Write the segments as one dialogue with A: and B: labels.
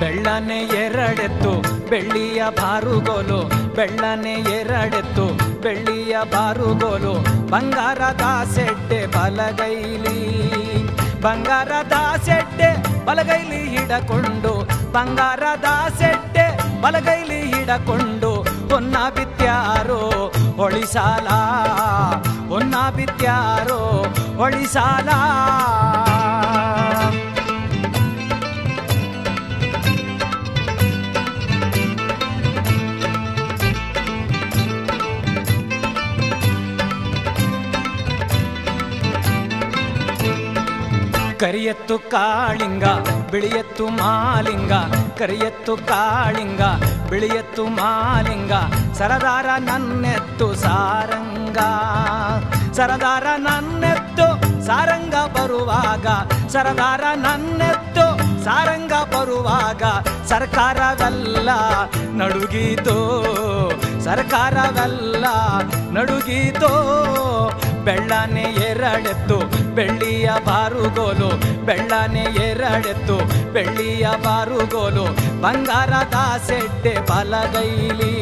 A: ಬೆಳ್ಳನೆ ಎರಡೆತ್ತು, ಬೆಳ್ಳಿಯ ಬಾರುಗೋಲು. ಬೆಳ್ಳನೆ ಎರಡೆತ್ತು, ಬೆಳ್ಳಿಯ ಬಾರುಗೋಲು. ಬಂಗಾರದ ಸೆಡ್ಡೆ ಬಲಗೈಲಿ. ಬಂಗಾರದ ಸೆಡ್ಡೆ ಬಲಗೈಲಿ ಹಿಡಕೊಂಡು. ಬಂಗಾರದ ಸೆಡ್ಡೆ ಬಲಗೈಲಿ ಹಿಡಕೊಂಡು. ಹೊನ್ನ ಬಿತ್ಯಾರೋ, ಹೊಳಿಸಾಲ. ಹೊನ್ನ ಬಿತ್ಯಾರೋ, ಹೊಳಿಸಾಲ. ಕರಿಯತ್ತು ಕಾಳಿಂಗ, ಬಿಳಿಯತ್ತು ಮಾಲಿಂಗ, ಕರಿಯತ್ತು ಕಾಳಿಂಗ, ಬಿಳಿಯತ್ತು ಮಾಲಿಂಗ. ಸರದಾರ ನನ್ನೆತ್ತು ಸಾರಂಗ, ಸರದಾರ ನನ್ನೆತ್ತು ಸಾರಂಗ ಬರುವಾಗ. ಸರದಾರ ನನ್ನೆತ್ತು ಸಾರಂಗ ಬರುವಾಗ. ಸರ್ಕಾರವೆಲ್ಲ ನಡುಗೀತೋ ಸರ್ಕಾರವೆಲ್ಲ ನಡುಗೀತೋ ಬೆಳ್ಳನೆ ಎರಡೆತ್ತು, ಬೆಳ್ಳಿಯ ಬಾರುಗೋಲು, ಬೆಳ್ಳನೆ ಎರಡೆತ್ತು, ಬೆಳ್ಳಿಯ ಬಾರುಗೋಲು. ಬಂಗಾರ ಸೆಡ್ಡೆ ಬಲಗೈಲಿ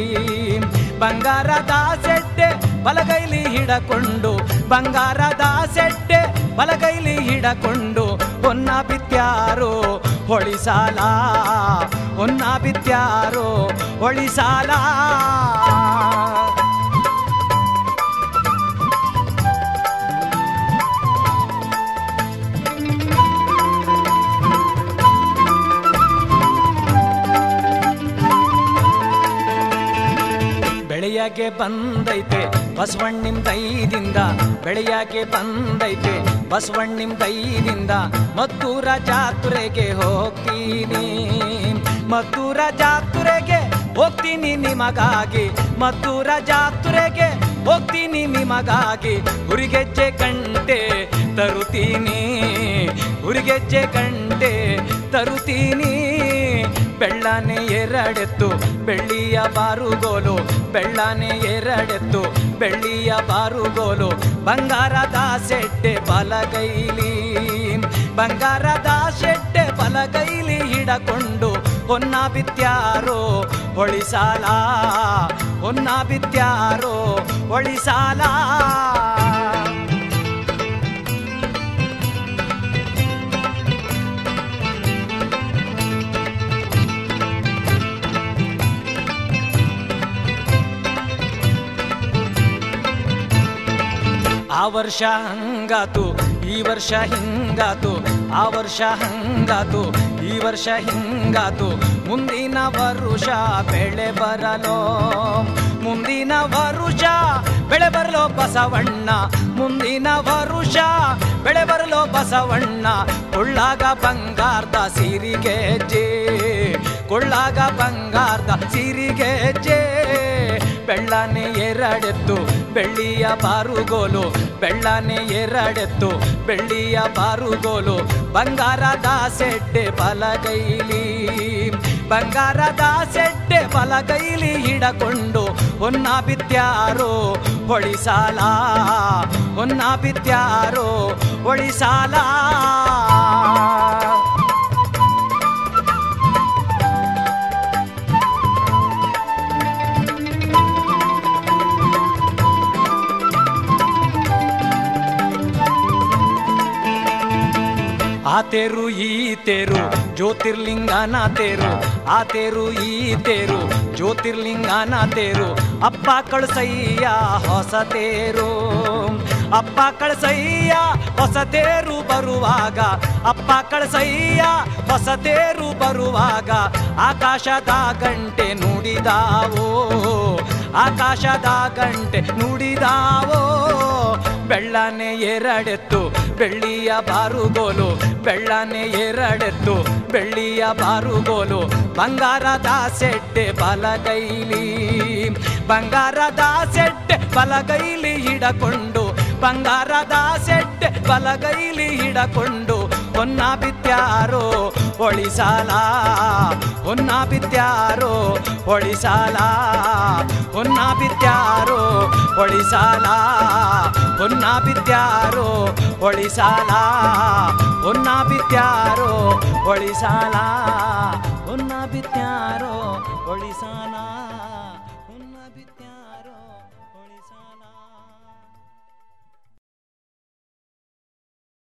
A: ಸೆಡ್ಡೆ ಬಲಗೈಲಿ ಹಿಡಕೊಂಡು ಬಂಗಾರದ ಸೆಡ್ಡೆ ಬಲಗೈಲಿ ಹಿಡಕೊಂಡು, ಹೊನ್ನ ಬಿತ್ಯಾರೋ, ಹೊಳಿಸಾಲ, ಹೊನ್ನ ಬಿತ್ಯಾರೋ, ಹೊಳಿಸಾಲ. ಬೆಳೆಯಗೆ ಬಂದೈತೆ ಬಸವಣ್ಣಿಂ ದೈದಿಂದ ಬೆಳೆಯಾಕೆ ಬಂದೈತೆ ಬಸವಣ್ಣಿಂ ದೈದಿಂದ ಮದ್ದೂರ ಜಾತ್ರೆಗೆ ಹೋಗ್ತೀನಿ. ಮದ್ದೂರ ಜಾತ್ರೆಗೆ ಹೋಗ್ತೀನಿ ನಿಮಗಾಗಿ, ಮದ್ದೂರ ಜಾತ್ರೆಗೆ ಹೋಗ್ತೀನಿ ನಿಮಗಾಗಿ. ಹುರಿಗೆಜ್ಜೆ ಕಂಟೆ ತರುತ್ತೀನಿ, ಹುರಿಗೆಜ್ಜೆ ಕಂಟೆ ತರುತ್ತೀನಿ. ಬೆಳ್ಳನೆ ಎರಡೆತ್ತು, ಬೆಳ್ಳಿಯ ಬಾರುಗೋಲು, ಬೆಳ್ಳನೆ ಎರಡೆತ್ತು, ಬೆಳ್ಳಿಯ ಬಾರುಗೋಲು. ಬಂಗಾರದ ಸೆಟ್ಟೆ ಬಲಗೈಲಿ, ಬಂಗಾರದ ಶೆಟ್ಟೆ ಬಲಗೈಲಿ ಹಿಡಕೊಂಡು ಹೊನ್ನ ಬಿತ್ಯಾರೋ ಹೊಳಿಸಾಲ ಹೊನ್ನ ಬಿತ್ಯಾರೋ ಹೊಳಿಸಾಲ. ಆ ವರ್ಷ ಹಂಗಾತು, ಈ ವರ್ಷ ಹಿಂಗಾತು, ಆ ವರ್ಷ ಹಂಗಾತು, ಈ ವರ್ಷ ಹಿಂಗಾತು. ಮುಂದಿನ ವರುಷ ಬೆಳೆ ಬರಲೋ, ಮುಂದಿನ ವರುಷ ಬೆಳೆ ಬರಲೋ ಬಸವಣ್ಣ. ಮುಂದಿನ ವರುಷ ಬೆಳೆ ಬರಲೋ ಬಸವಣ್ಣ. ಉಳ್ಳಾಗ ಬಂಗಾರದ ಸಿರಿಗೆ ಜೇ ಕೊಳ್ಳಾಗ ಬಂಗಾರದ ಸಿರಿಗೆ ಜೇ. ಬೆಳ್ಳನೆ ಎರಡೆತ್ತು, ಬೆಳ್ಳಿಯ ಬಾರುಗೋಲು. ಬೆಳ್ಳನೆ ಎರಡೆತ್ತು, ಬೆಳ್ಳಿಯ ಬಾರುಗೋಲು. ಬಂಗಾರದ ಸೆಡ್ಡೆ ಬಲಗೈಲಿ. ಬಂಗಾರದ ಸೆಡ್ಡೆ ಬಲಗೈಲಿ ಹಿಡಕೊಂಡು ಹೊನ್ನ ಬಿತ್ಯಾರೋ ಹೊಳಿಸಾಲ. ಹೊನ್ನ ಬಿತ್ಯಾರೋ ಹೊಳಿಸಾಲ. ಆ ತೇರು, ಈ ತೇರು, ಜ್ಯೋತಿರ್ಲಿಂಗನ ತೇರು, ಆ ತೇರು, ಈ ತೇರು, ಜ್ಯೋತಿರ್ಲಿಂಗನ ತೇರು. ಅಪ್ಪ ಕಳಸಯ್ಯ ಹೊಸ ತೇರು. ಅಪ್ಪ ಕಳಸಯ್ಯ ಹೊಸ ತೇರು ಬರುವಾಗ, ಅಪ್ಪ ಕಳಸಯ್ಯ ಹೊಸ ತೇರು ಬರುವಾಗ, ಆಕಾಶದ ಗಂಟೆ ನುಡಿದಾವೋ. ಆಕಾಶದ ಗಂಟೆ ನುಡಿದಾವೋ? ಬೆಳ್ಳನೆ ಎರಡೆತ್ತು, ಬೆಳ್ಳಿಯ ಬಾರುಗೋಲು. ಬೆಳ್ಳನೆ ಎರಡೆತ್ತು, ಬೆಳ್ಳಿಯ ಬಾರುಗೋಲು. ಬಂಗಾರದ ಸೆಟ್ಟೆ ಬಲಗೈಲಿ. ಬಂಗಾರದ ಸೆಟ್ಟೆ ಬಲಗೈಲಿ ಹಿಡಕೊಂಡು. ಬಂಗಾರದ ಸೆಟ್ಟೆ ಬಲಗೈಲಿ ಹಿಡಕೊಂಡು. ಹೊನ್ನ ಬಿತ್ಯಾರೋ ಹೊಳಿಸಾಲ. ಹೊನ್ನ ಬಿತ್ಯಾರೋ ಹೊಳಿಸಾಲ. ಹೊನ್ನ ಬಿತ್ಯಾರೋ ಹೊಳಿಸಾಲ. ಹೊನ್ನ ಬಿತ್ಯಾರೋ ಹೊಳಿಸಾಲ. ಹೊನ್ನ ಬಿತ್ಯಾರೋ ಹೊಳಿಸಾಲ. ಹೊನ್ನ ಬಿತ್ಯಾರೋ ಒಳಿಸಾಲ